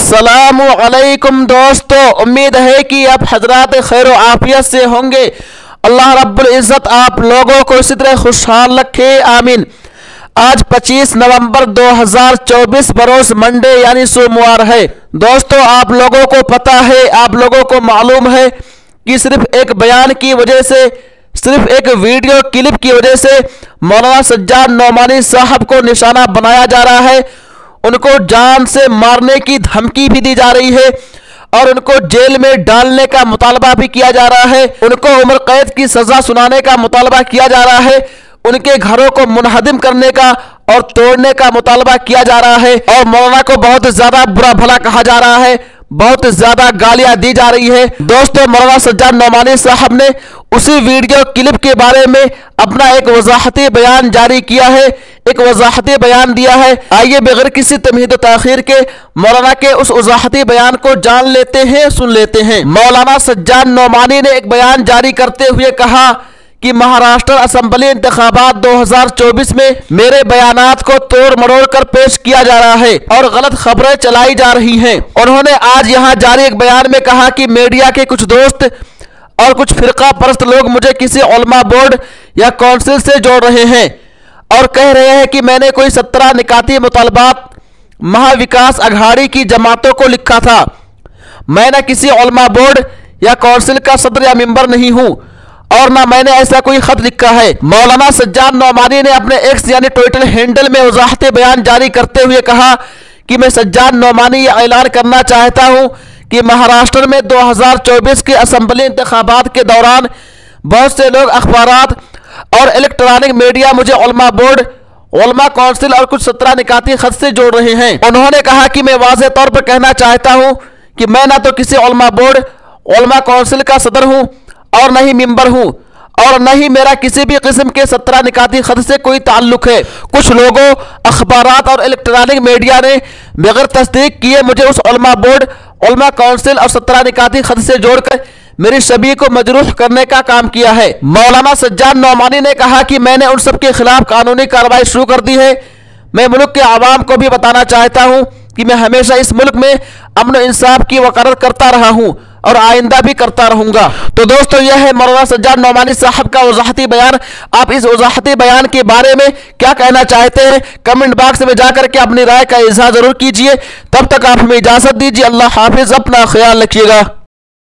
असलकुम दोस्तों। उम्मीद है कि आप हजरात खैर आफियत से होंगे। अल्लाह रब्बुल इज़्ज़त आप लोगों को इसी तरह खुशहाल रखे। आमीन। आज 25 नवंबर 2024 बरोस मंडे, यानी सोमवार है। दोस्तों, आप लोगों को पता है, आप लोगों को मालूम है कि सिर्फ़ एक बयान की वजह से, सिर्फ़ एक वीडियो क्लिप की वजह से मौलाना सज्जाद नौमानी साहब को निशाना बनाया जा रहा है। उनको जान से मारने की धमकी भी दी जा रही है और उनको जेल में डालने का मुतालबा भी किया जा रहा है। उनको उम्र कैद की सजा सुनाने का मुतालबा किया जा रहा है। उनके घरों को मुनहदिम करने का और तोड़ने का मुतालबा किया जा रहा है। और मौलाना को बहुत ज़्यादा बुरा भला कहा जा रहा है। बहुत ज़्यादा गालियाँ दी जा रही है। दोस्तों मौलाना सज्जाद नौमानी साहब ने उसी वीडियो क्लिप के बारे में अपना एक वजाहती बयान जारी किया है। एक वजाहती बयान दिया है। आइए बगैर किसी तमहीद तखीर के मौलाना के उस वजाहती बयान को जान लेते हैं, सुन लेते हैं। मौलाना सज्जाद नौमानी ने एक बयान जारी करते हुए कहा कि महाराष्ट्र असम्बली इंतबात 2024 में मेरे बयान को तोड़ मरोड़ कर पेश किया जा रहा है और गलत खबरें चलाई जा रही हैं। उन्होंने आज यहाँ जारी एक बयान में कहा कि मीडिया के कुछ दोस्त और कुछ फिरका परस्त लोग मुझे किसी ओलमा बोर्ड या काउंसिल से जोड़ रहे हैं और कह रहे हैं कि मैंने कोई सत्रह निकाती मुतालबात महाविकास अघाड़ी की जमातों को लिखा था। मैं न किसी ओलमा बोर्ड या काउंसिल का सदर या मेंबर नहीं हूँ। और ना मैंने ऐसा कोई खत लिखा है। मौलाना सज्जाद नौमानी ने अपने एक्स यानी ट्विटर हैंडल में वजाहत बयान जारी करते हुए कहा कि मैं सज्जाद नौमानी ये ऐलान करना चाहता हूँ कि महाराष्ट्र में 2024 के असम्बली इंतबात के दौरान बहुत से लोग अखबार और इलेक्ट्रॉनिक मीडिया मुझे ओलमा बोर्ड ओलमा काउंसिल और कुछ सत्रह निकाती खत से जोड़ रहे हैं। उन्होंने कहा कि मैं वाज तौर पर कहना चाहता हूँ कि मैं ना तो किसी ओलमा बोर्ड ओलमा काउंसिल का सदर हूँ और न ही मेंबर हूँ, और न ही मेरा किसी भी किस्म के सत्रह निकाती खत से कोई ताल्लुक है। कुछ लोगों अखबार और इलेक्ट्रॉनिक मीडिया ने बगैर तस्दीक किए मुझे उस ओलमा बोर्ड ओलमा काउंसिल और सत्रह निकाती खत से जोड़कर मेरी शबी को मजरूह करने का काम किया है। मौलाना सज्जाद नौमानी ने कहा कि मैंने उन सब के खिलाफ कानूनी कार्रवाई शुरू कर दी है। मैं मुल्क के आवाम को भी बताना चाहता हूँ कि मैं हमेशा इस मुल्क में अमन इंसाफ की वकालत करता रहा हूँ और आइंदा भी करता रहूँगा। तो दोस्तों, यह है मौलाना सज्जाद नौमानी साहब का वजाहती बयान। आप इस वजाहती बयान के बारे में क्या कहना चाहते हैं? कमेंट बॉक्स में जाकर के अपनी राय का इजहार ज़रूर कीजिए। तब तक आप हमें इजाज़त दीजिए। अल्लाह हाफिज। अपना ख्याल रखिएगा।